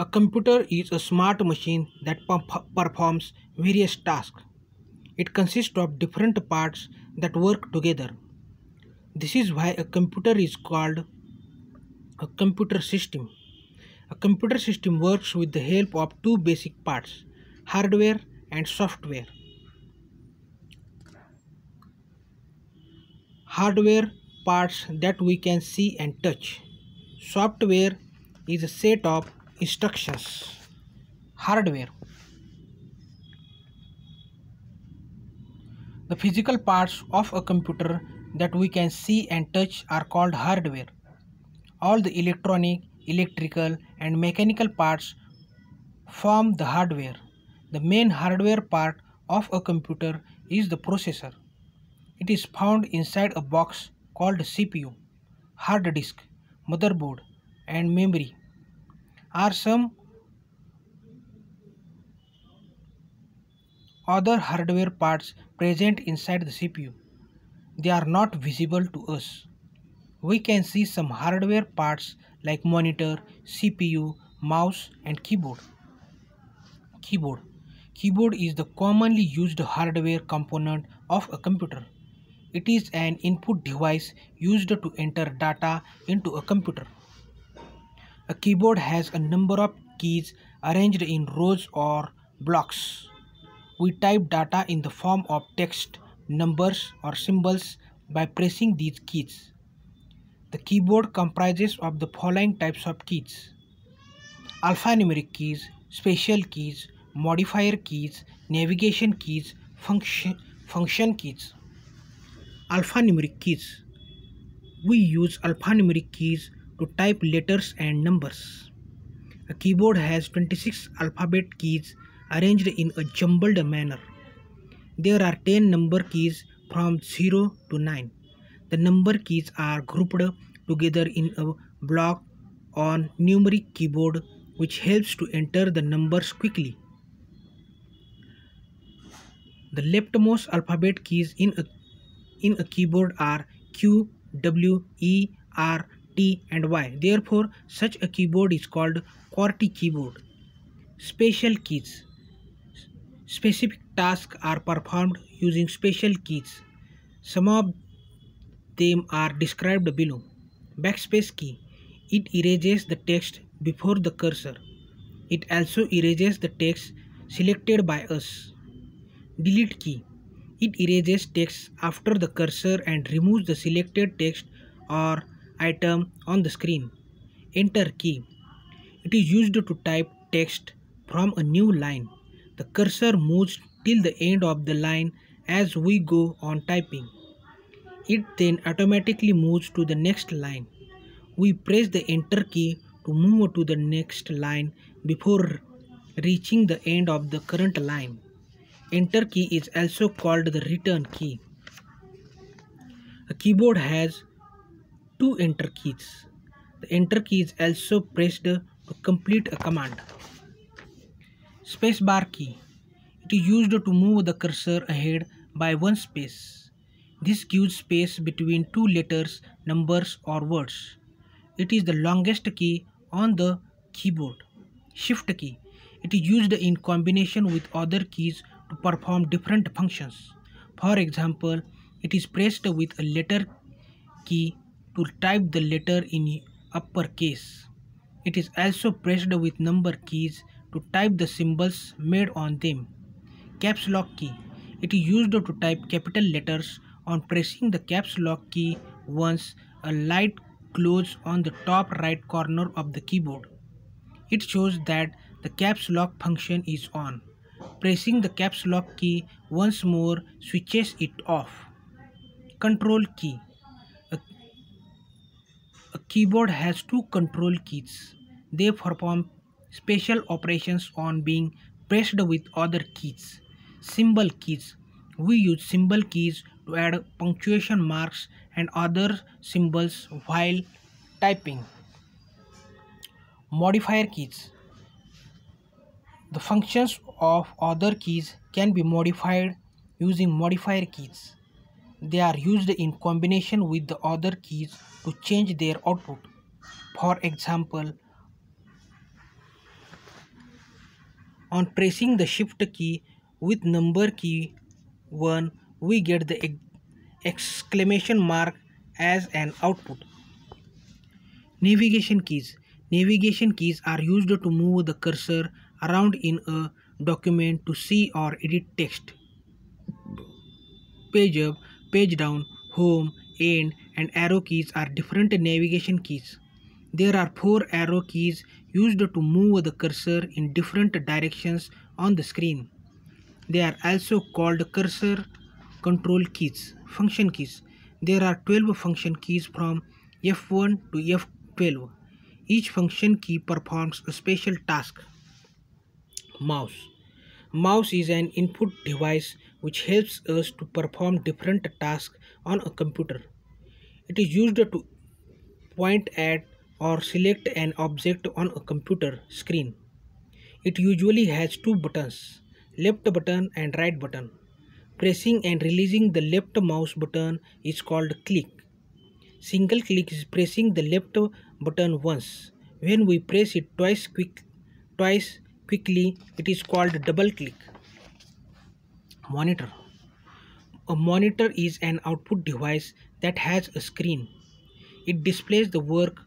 A computer is a smart machine that performs various tasks. It consists of different parts that work together. This is why a computer is called a computer system. A computer system works with the help of two basic parts, hardware and software. Hardware parts that we can see and touch. Software is a set of instructions. Hardware The physical parts of a computer that we can see and touch are called hardware. All the electronic, electrical and mechanical parts form the hardware. The main hardware part of a computer is the processor. It is found inside a box called CPU, hard disk, motherboard and memory are some other hardware parts present inside the CPU. They are not visible to us. We can see some hardware parts like monitor, CPU, mouse and keyboard. Keyboard. Keyboard is the commonly used hardware component of a computer. It is an input device used to enter data into a computer. A keyboard has a number of keys arranged in rows or blocks. We type data in the form of text, numbers or symbols by pressing these keys. The keyboard comprises of the following types of keys. Alphanumeric keys, special keys, modifier keys, navigation keys, function, function keys. Alphanumeric keys. We use alphanumeric keys to type letters and numbers. A keyboard has 26 alphabet keys arranged in a jumbled manner. There are 10 number keys from 0 to 9. The number keys are grouped together in a block on numeric keyboard which helps to enter the numbers quickly. The leftmost alphabet keys in a, in a keyboard are Q, W, E, R, T and Y. Therefore, such a keyboard is called QWERTY keyboard. Special keys. Specific tasks are performed using special keys. Some of them are described below. Backspace key. It erases the text before the cursor. It also erases the text selected by us. Delete key. It erases text after the cursor and removes the selected text or item on the screen. Enter key. It is used to type text from a new line. The cursor moves till the end of the line as we go on typing. It then automatically moves to the next line. We press the enter key to move to the next line before reaching the end of the current line. Enter key is also called the return key. A keyboard has two enter keys. The enter key is also pressed to complete a command. Spacebar key. It is used to move the cursor ahead by one space. This gives space between two letters, numbers or words. It is the longest key on the keyboard. Shift key. It is used in combination with other keys to perform different functions. For example, it is pressed with a letter key to type the letter in uppercase. It is also pressed with number keys to type the symbols made on them. Caps lock key. It is used to type capital letters on pressing the caps lock key once a light glows on the top right corner of the keyboard. It shows that the caps lock function is on. Pressing the caps lock key once more switches it off. Control key. Keyboard has two control keys. They perform special operations on being pressed with other keys. Symbol keys. We use symbol keys to add punctuation marks and other symbols while typing. Modifier keys. The functions of other keys can be modified using modifier keys. They are used in combination with the other keys to change their output. For example, On pressing the shift key with number key 1, we get the exclamation mark as an output. Navigation keys. Navigation keys are used to move the cursor around in a document to see or edit text. Page up, page down, home, end and arrow keys are different navigation keys. There are four arrow keys used to move the cursor in different directions on the screen. They are also called cursor control keys, function keys. There are 12 function keys from F1 to F12. Each function key performs a special task. Mouse. Mouse is an input device which helps us to perform different tasks on a computer. It is used to point at or select an object on a computer screen. It usually has two buttons, left button and right button. Pressing and releasing the left mouse button is called click. Single click is pressing the left button once. When we press it twice quick twice quickly it is called double click. Monitor A monitor is an output device that has a screen. It displays the work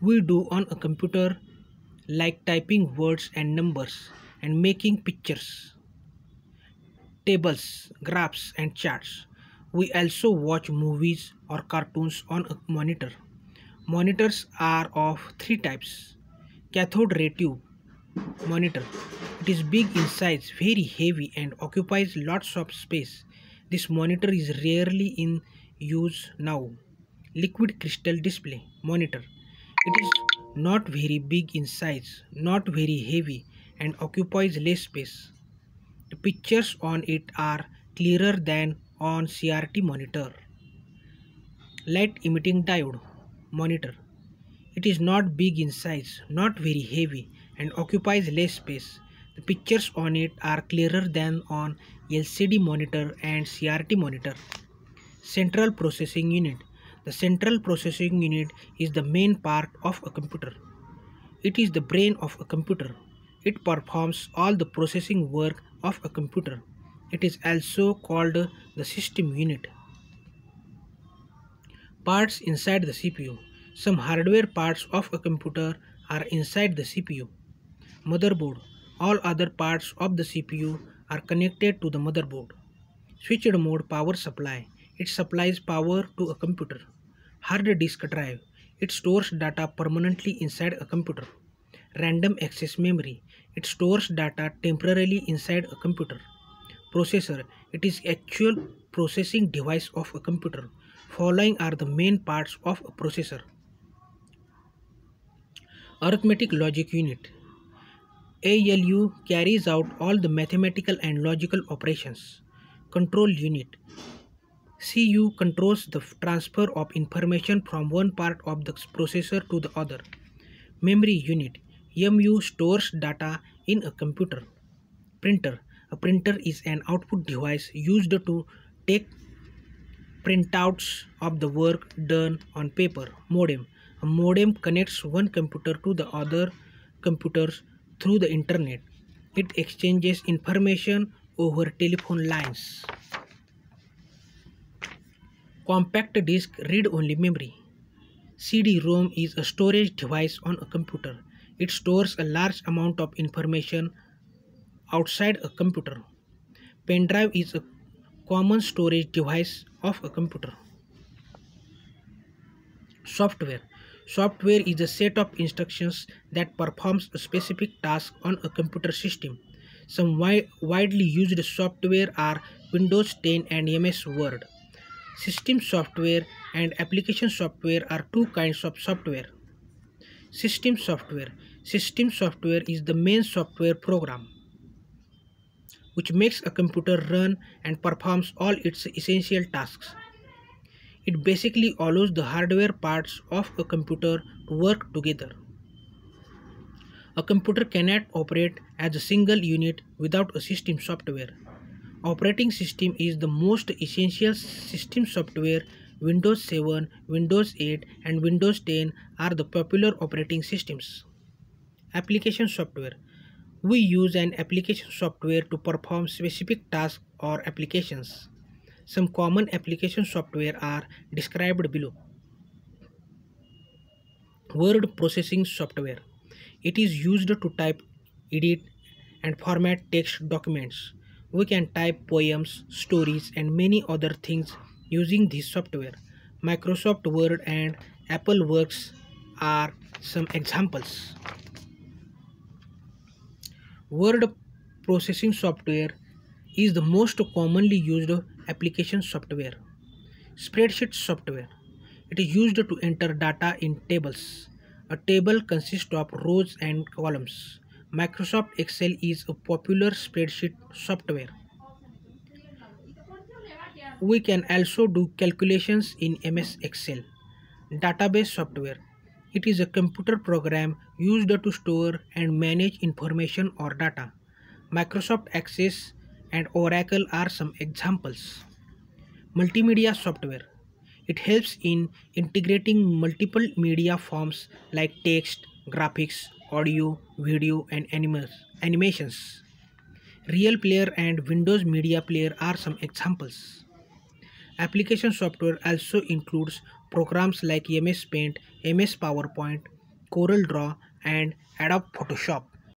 we do on a computer like typing words and numbers and making pictures, tables, graphs and charts. We also watch movies or cartoons on a monitor. Monitors are of three types. Cathode ray tube monitor. It is big in size, very heavy and occupies lots of space. This monitor is rarely in use now. Liquid crystal display monitor. It is not very big in size, not very heavy and occupies less space. The pictures on it are clearer than on CRT monitor. Light emitting diode monitor. It is not big in size, not very heavy and occupies less space. The pictures on it are clearer than on LCD monitor and CRT monitor. Central Processing Unit the central processing unit is the main part of a computer. It is the brain of a computer. It performs all the processing work of a computer. It is also called the system unit. Parts inside the CPU. Some hardware parts of a computer are inside the CPU. Motherboard. All other parts of the CPU are connected to the motherboard. Switched mode power supply. It supplies power to a computer. Hard disk drive. It stores data permanently inside a computer. Random access memory. It stores data temporarily inside a computer. Processor. It is actual processing device of a computer. Following are the main parts of a processor. Arithmetic Logic Unit ALU carries out all the mathematical and logical operations. Control Unit CU controls the transfer of information from one part of the processor to the other. Memory unit MU stores data in a computer. Printer A printer is an output device used to take printouts of the work done on paper. Modem A modem connects one computer to the other computers through the internet. It exchanges information over telephone lines. Compact disk read-only memory. CD-ROM is a storage device on a computer. It stores a large amount of information outside a computer. Pen drive is a common storage device of a computer. Software. Software is a set of instructions that performs a specific task on a computer system. Some wi widely used software are Windows 10 and MS Word. System software and application software are two kinds of software. System software. System software is the main software program which makes a computer run and performs all its essential tasks. It basically allows the hardware parts of a computer to work together. A computer cannot operate as a single unit without a system software. Operating system is the most essential system software. Windows 7, Windows 8 and Windows 10 are the popular operating systems. Application software. We use an application software to perform specific tasks or applications. Some common application software are described below. Word processing software. It is used to type, edit, and format text documents. We can type poems, stories, and many other things using this software. Microsoft Word and Apple Works are some examples. Word processing software is the most commonly used application software. Spreadsheet software. It is used to enter data in tables. A table consists of rows and columns. Microsoft Excel is a popular spreadsheet software. We can also do calculations in MS Excel. Database software. It is a computer program used to store and manage information or data. Microsoft Access and Oracle are some examples. Multimedia software. It helps in integrating multiple media forms like text, graphics, audio, video, and animations. Real Player and Windows Media Player are some examples. Application software also includes programs like MS Paint, MS PowerPoint, Corel Draw, and Adobe Photoshop.